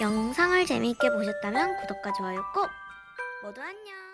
영상을 재미있게 보셨다면 구독과 좋아요 꼭! 모두 안녕!